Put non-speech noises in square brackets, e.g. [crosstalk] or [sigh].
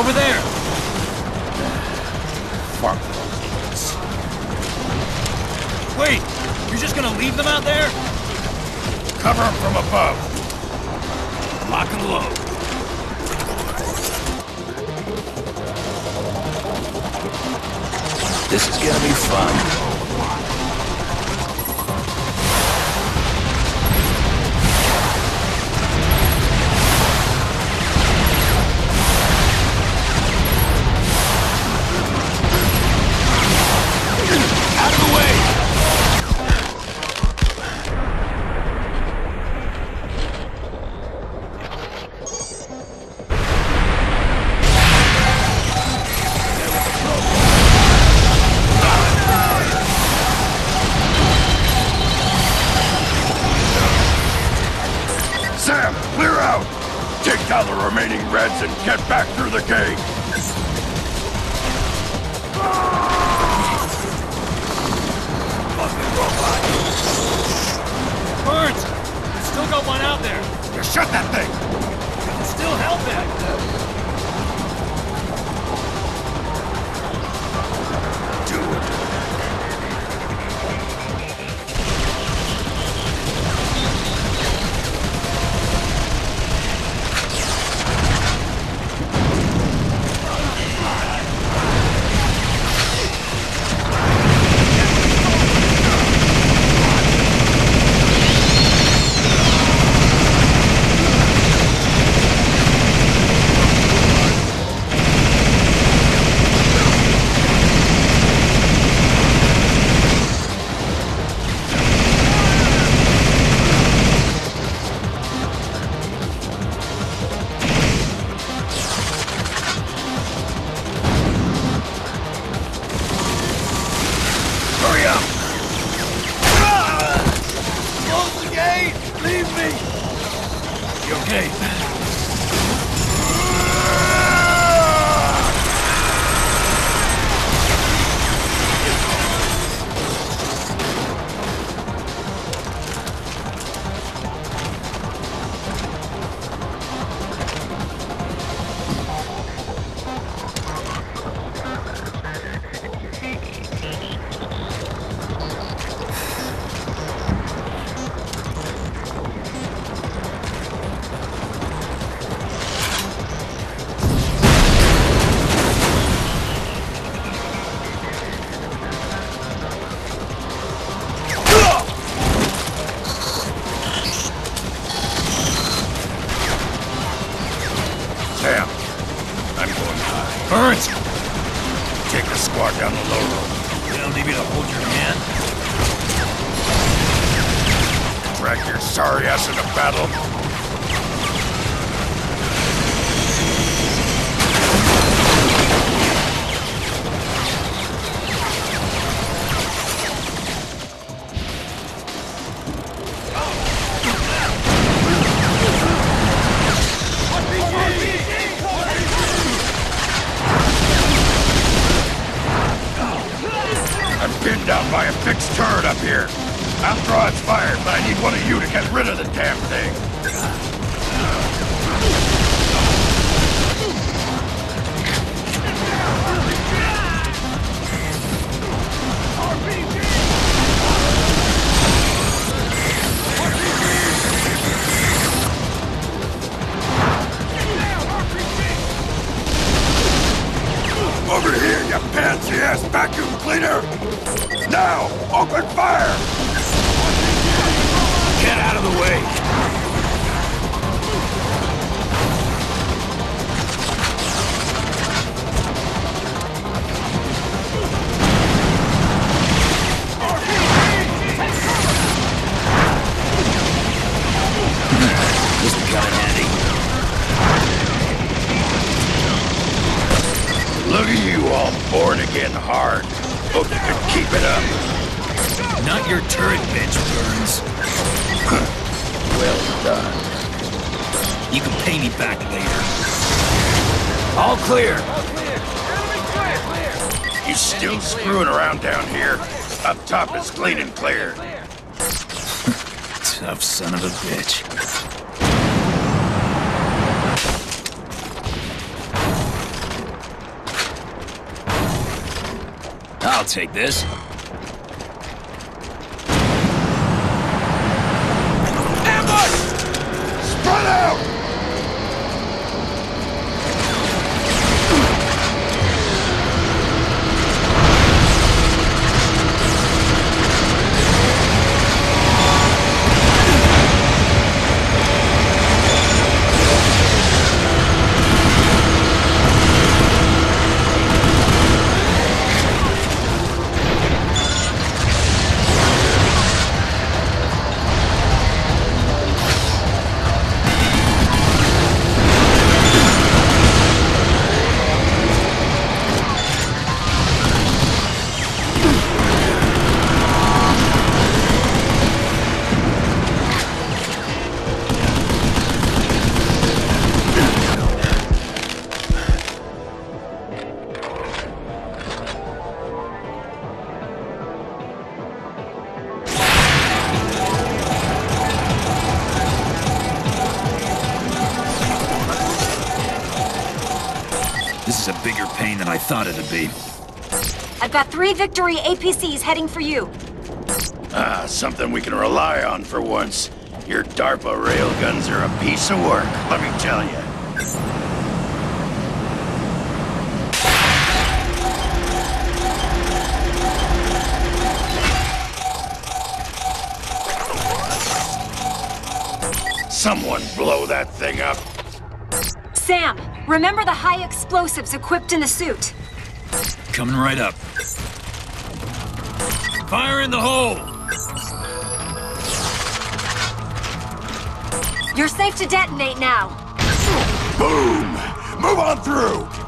Over there! Fuck. Wait! You're just gonna leave them out there? Cover him from above. Lock and load. This is gonna be fun. Reds and get back through the gate! Burns! Still got one out there. You shut that thing! Still help it. Leave me! You okay? Down the low road. We don't need me to hold your hand. Drag your sorry ass into battle. Fixed turret up here. I'll draw its fire, but I need one of you to get rid of the damn thing. Now, open fire! Get out of the way! This will come. Look at you all born again hard. Hope you can keep it up. Not your turret bench, Burns. Well done. You can pay me back later. All clear. You still screwing around down here? Up top is clean and clear. [laughs] Tough son of a bitch. I'll take this. Spread out! This is a bigger pain than I thought it'd be. I've got three Victory APCs heading for you. Ah, something we can rely on for once. Your DARPA railguns are a piece of work, let me tell you. Someone blow that thing up. Sam, remember the high explosives equipped in the suit. Coming right up. Fire in the hole! You're safe to detonate now. Boom! Move on through!